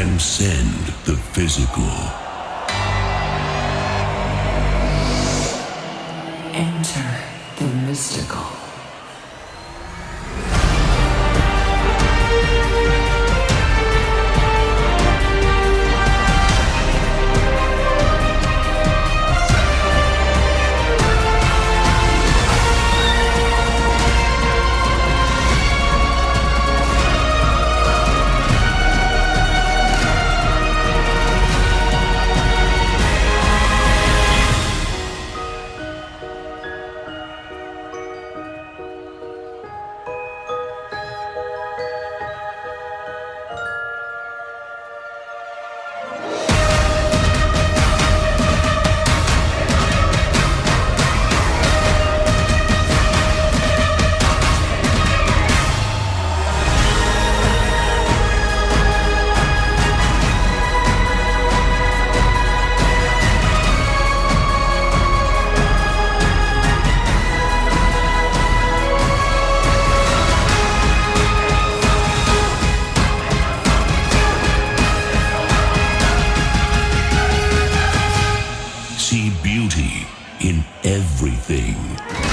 transcend the physical. Enter the mystical. everything.